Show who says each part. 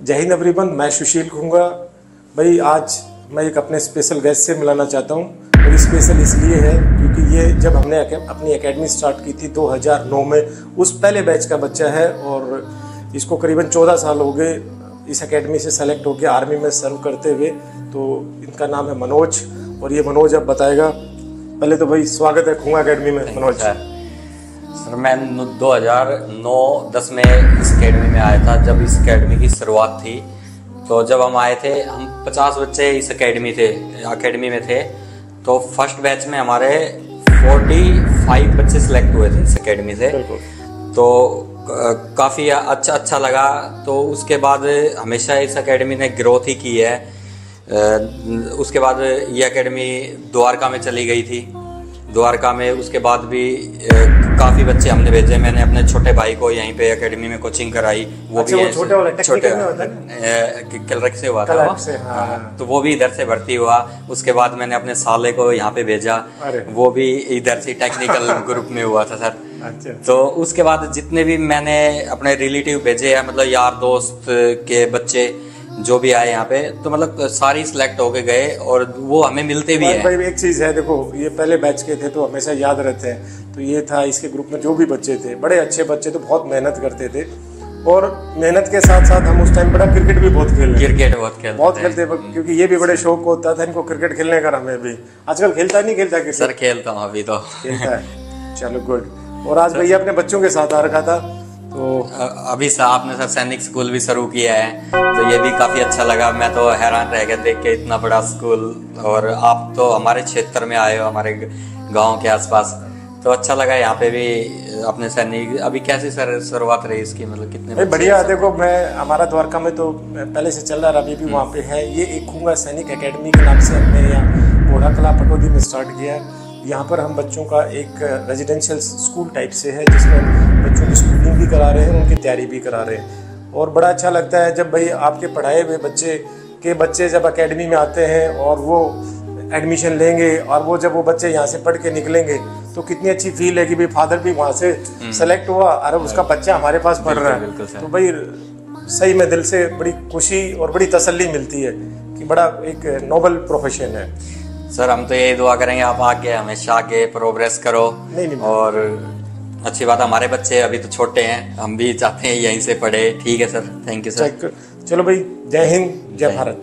Speaker 1: जय हिंद एवरीवन मैं सुशील कहूँगा भाई आज मैं एक अपने स्पेशल गेस्ट से मिलाना चाहता हूँ। और स्पेशल इसलिए है क्योंकि ये जब हमने अपनी एकेडमी स्टार्ट की थी 2009 में उस पहले बैच का बच्चा है और इसको करीबन 14 साल हो गए इस एकेडमी से सेलेक्ट होकर आर्मी में सर्व करते हुए। तो इनका नाम है मनोज और ये मनोज अब बताएगा। पहले तो भाई स्वागत है खुआ अकेडमी में मनोज।
Speaker 2: सर मैं 2009-10 में इस अकेडमी में आया था जब इस अकेडमी की शुरुआत थी। तो जब हम आए थे हम 50 बच्चे इस अकेडमी थे अकेडमी में थे। तो फ़र्स्ट बैच में हमारे 45 बच्चे सिलेक्ट हुए थे इस अकेडमी से। तो काफ़ी अच्छा अच्छा लगा। तो उसके बाद हमेशा इस अकेडमी ने ग्रोथ ही की है। उसके बाद ये अकेडमी द्वारका में चली गई थी। द्वारका में उसके बाद भी काफ़ी बच्चे हमने भेजे। मैंने अपने छोटे भाई को यहीं पे एकेडमी में कोचिंग कराई।
Speaker 1: वो अच्छा, भी वो छोटे वाले छोटे
Speaker 2: कलरक से हुआ था। वो हाँ। तो वो भी इधर से भर्ती हुआ। उसके बाद मैंने अपने साले को यहाँ पे भेजा। वो भी इधर से टेक्निकल ग्रुप में हुआ था सर। अच्छा। तो उसके बाद जितने भी मैंने अपने रिलेटिव भेजे हैं मतलब यार दोस्त के बच्चे जो भी आए यहाँ पे तो मतलब सारी सिलेक्ट होके गए और वो हमें मिलते भी हैं।
Speaker 1: भाई एक चीज़ है देखो ये पहले बैच के थे तो हमेशा याद रहते हैं। तो ये था इसके ग्रुप में जो भी बच्चे थे बड़े अच्छे बच्चे तो बहुत मेहनत करते थे। और मेहनत के साथ साथ हम उस टाइम बड़ा क्रिकेट भी बहुत खेल
Speaker 2: क्रिकेट बहुत खेलते
Speaker 1: बहुत खेलते क्योंकि ये भी बड़े शौक होता था इनको क्रिकेट खेलने का हमें भी। आजकल खेलता नहीं खेलता
Speaker 2: क्रिकेट सर खेलता हूँ अभी तो।
Speaker 1: खेलता है। चलो गुड और आज भैया अपने बच्चों के साथ आ रखा था
Speaker 2: तो अभी से आपने सर सैनिक स्कूल भी शुरू किया है तो ये भी काफ़ी अच्छा लगा। मैं तो हैरान रह गया देख के इतना बड़ा स्कूल और आप तो हमारे क्षेत्र में आए हो हमारे गाँव के आसपास। तो अच्छा लगा यहाँ पे भी अपने सैनिक अभी कैसी सर शुरुआत रही इसकी? मतलब कितने
Speaker 1: बढ़िया। देखो मैं हमारा द्वारका में तो पहले से चल रहा है अभी भी वहाँ पे है। ये एक खूँगा सैनिक अकेडमी के नाम से हमने यहाँ बोढ़ा कला पटोदी में स्टार्ट किया है। यहाँ पर हम बच्चों का एक रेजिडेंशियल स्कूल टाइप से है जिसमें बच्चों की स्कूलिंग भी करा रहे हैं उनकी तैयारी भी करा रहे हैं। और बड़ा अच्छा लगता है जब भाई आपके पढ़ाए हुए बच्चे के बच्चे जब अकेडमी में आते हैं और वो एडमिशन लेंगे और वो जब वो बच्चे यहाँ से पढ़ के निकलेंगे तो कितनी अच्छी फील है कि भाई फादर भी वहाँ से सेलेक्ट हम्म। हुआ और उसका बच्चा हमारे पास पढ़ रहा है। तो भाई सही में दिल से बड़ी खुशी और बड़ी तसल्ली मिलती है कि बड़ा एक नोबल प्रोफेशन है।
Speaker 2: सर हम तो यही दुआ करेंगे आप आगे हमेशा आगे प्रोग्रेस करो नहीं, नहीं, और अच्छी बात हमारे बच्चे अभी तो छोटे हैं हम भी चाहते हैं यहीं से पढ़े। ठीक है सर थैंक यू सर
Speaker 1: चलो भाई जय हिंद जय भारत।